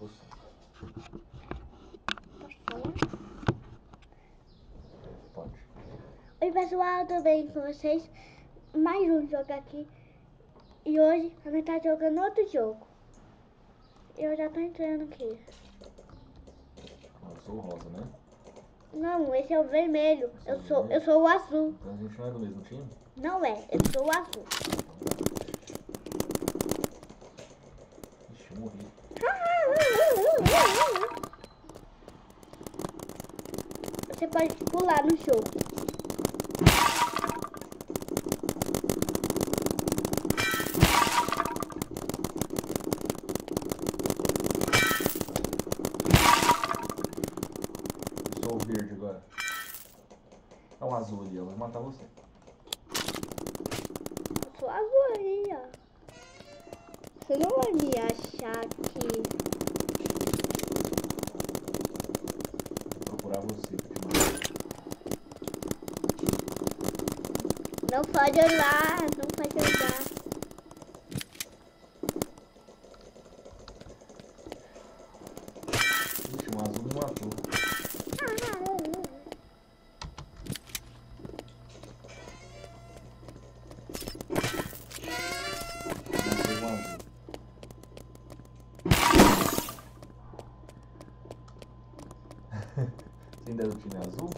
você. Posso falar? Pode. Oi pessoal, tudo bem com vocês? Mais um jogo aqui. E hoje a gente tá jogando outro jogo. Eu já tô entrando aqui. Eu sou o rosa, né? Não, esse é o vermelho. Eu sou, eu sou o azul. Então a gente não é do mesmo time? Não é, eu sou o azul. Ixi, eu morri. Você pode pular no jogo. Sou verde agora. É um azul ali, eu vou matar você. Eu sou azul aí, ó. Você não vai me achar que. Vou procurar você pra te matar. Não pode olhar, não pode olhar. Ixi, um azul me matou. Um. Você ainda é do time azul?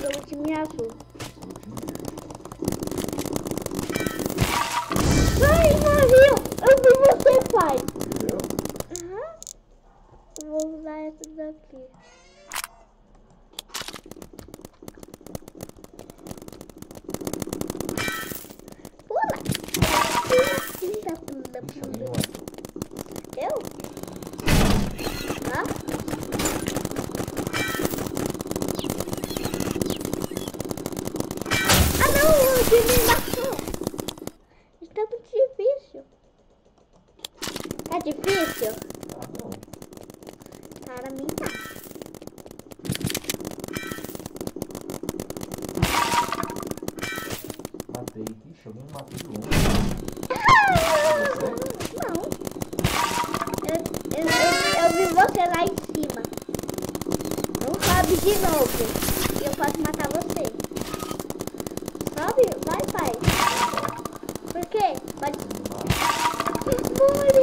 Sou o time azul. Sou do time verde. Pai. Eu Vou usar essa daqui. Pula! Pula, pula, pula. matou. Eu? Hã? Ah não, o time me matou. Está muito difícil. Tá difícil? Para mim tá. Matei. Ixi, alguém matou de longe. Não. Eu, eu, eu, eu vi você lá em cima. Não sobe de novo. E eu posso matar você. Sobe, vai, pai. Por quê? Pode. Morreu.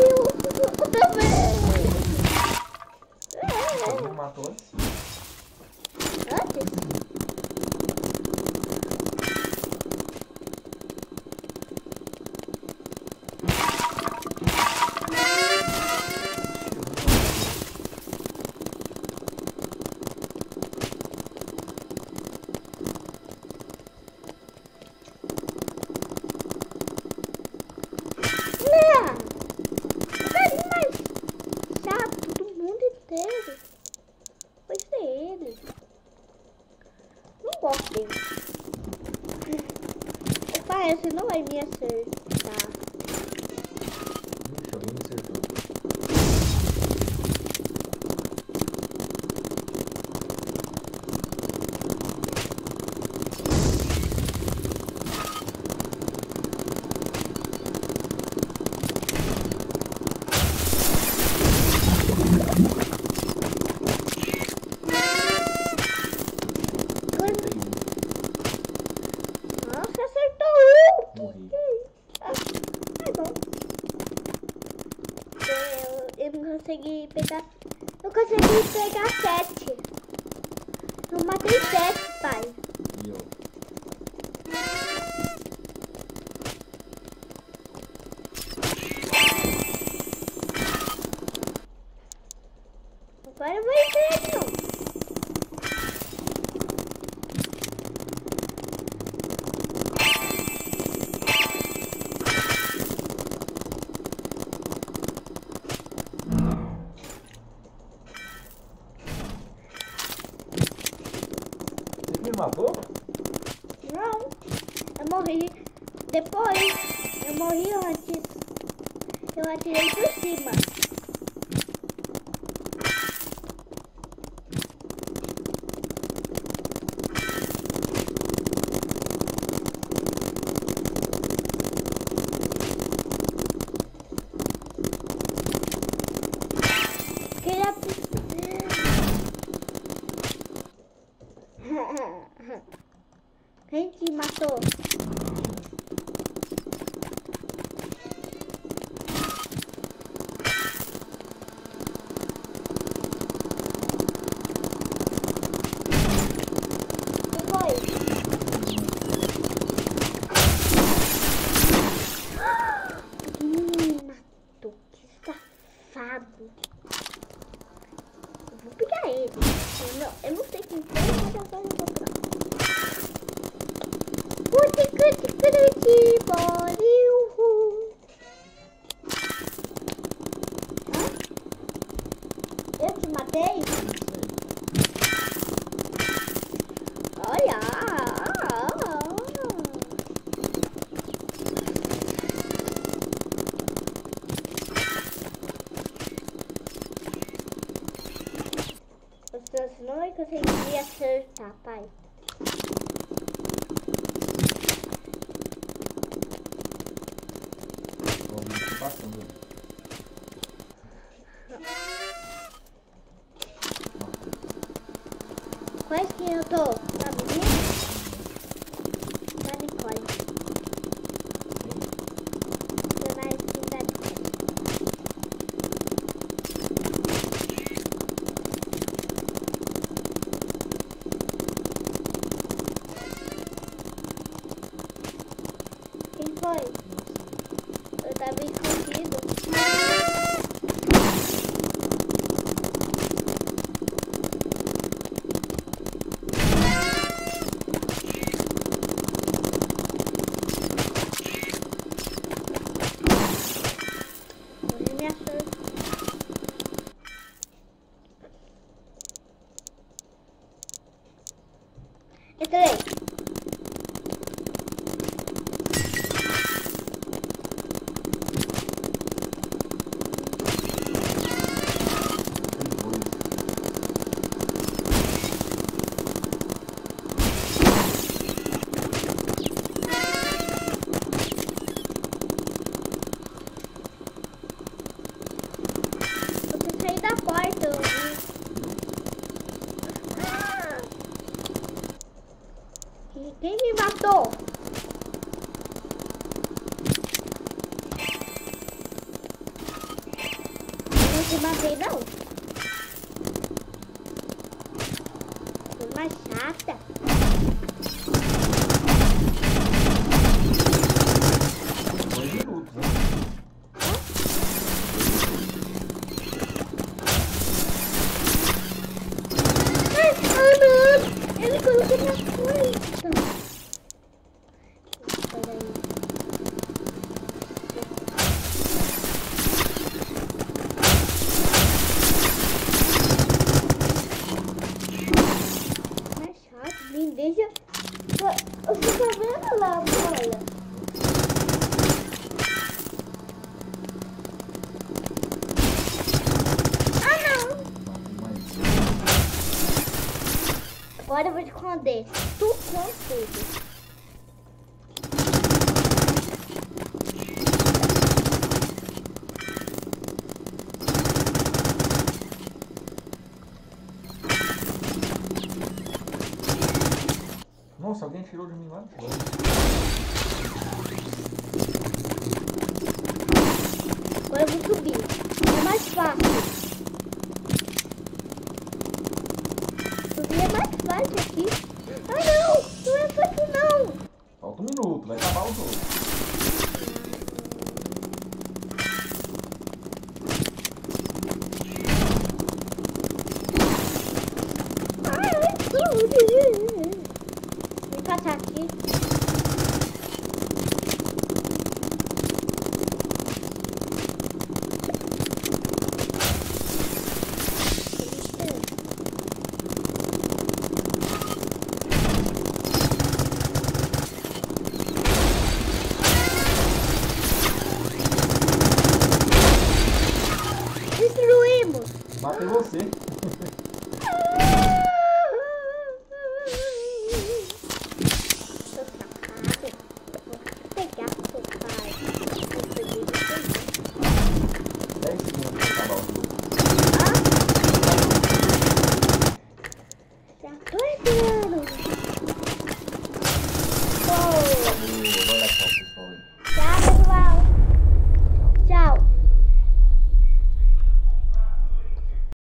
Pegar. Eu consegui pegar sete. Matou? Não, eu morri depois. Eu morri antes. Eu atirei por cima. Quem te matou? Quem Eu te matei? Olha. Você não vai conseguir acertar, pai. Aqui passando. 豆。Ito eh. Eu te matei, não. Foi uma chata. Dois minutos, né? Ai, ah, não. Ele colocou na porta. Peraí. Mais chato, me deixa. Você tá vendo lá, olha? Ah, não. Agora eu vou esconder. Tudo com tudo. Nossa, alguém tirou de mim lá? Agora eu vou subir. É mais fácil. Subir é mais fácil aqui. Ah, não! Não é fácil, não. Falta um minuto, vai acabar o jogo. Ai, tudo. Vem passar aqui. Destruímos. Matei você.